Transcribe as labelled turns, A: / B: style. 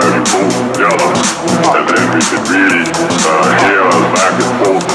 A: dirty boat together, and then we can really uh, hear the back and forth.